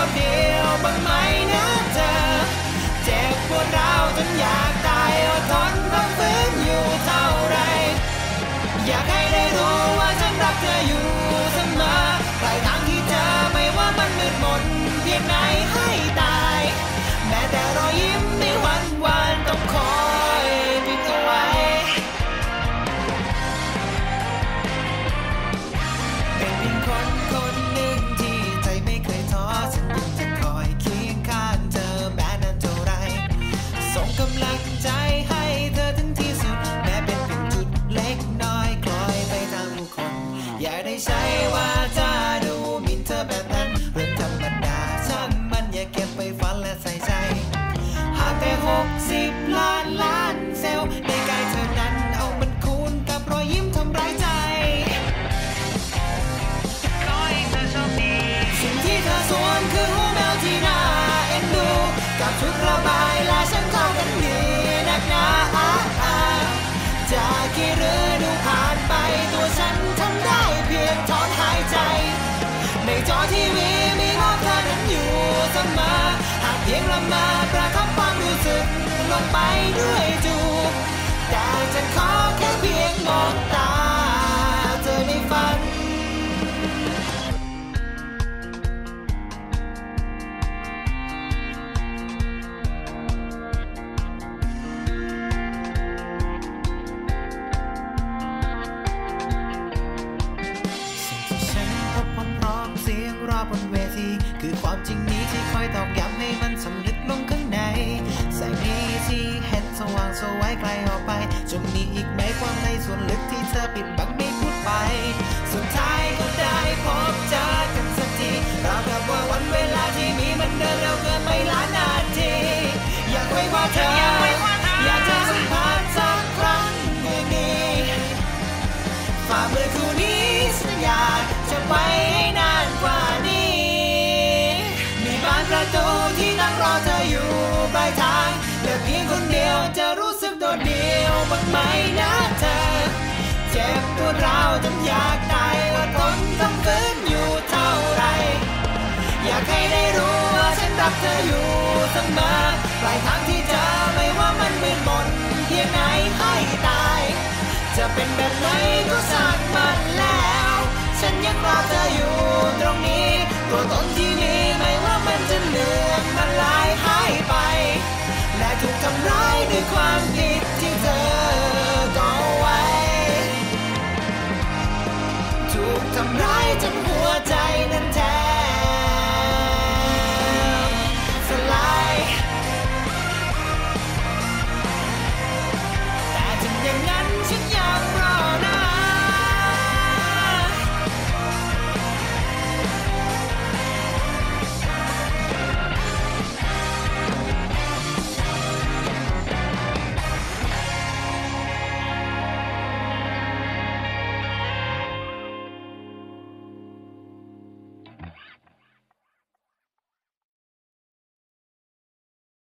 อบเดียวบ้างไหมนะเธอ เจ็บปวดร้าวจนอยากตายอดทนต้องฟื้นอยู่เท่าไร อยากให้ได้รู้ว่าฉันรักเธออยู่เสมอปลายทางที่เจอไม่ว่ามันมืดมนเพียงไหนให้ กำลัง กับชุดระบายและฉันเข้ากันดีนักหนาอาาจากกี่ฤดูผ่านไปตัวฉันทำได้เพียงถอนหายใจ ในจอทีวีมีภาพเธอนั้นอยู่เสมอหากเพียงละมาประทับความรู้สึกลงไปด้วยจูบแต่ฉันขอแค่เพียงมองตาเธอในฝัน ตอกย้ำให้มันสำลึกลงข้างในแสงนี้ที่เห็นสว่างสวัยไกลออกไปจงมีอีกไหมความในส่วนลึกที่เธอปิดบังไม่พูดไป สุดท้ายก็ได้พบเจอกันสักทีราวกับว่าวันเวลาที่มีมันเดินเร็วเกินไปล้านนาทีอยากไว้ว่าเธอ ยังรอเธออยู่ปลายทางแต่เพียงคนเดียวจะรู้สึกโดดเดี่ยวบ้างไหมนะเธอ เจ็บปวดร้าวจนอยากตายอดทนต้องฟื้นอยู่เท่าไร อยากให้ได้รู้ว่าฉันรักเธออยู่เสมอปลายทางที่เจอไม่ว่ามันมืดมนเพียงไหนให้ตาย จะเป็นแบบไหนก็สร้างมันแล้ว ฉันยังรอเธออยู่ตรงนี้ ตัวตนที่มี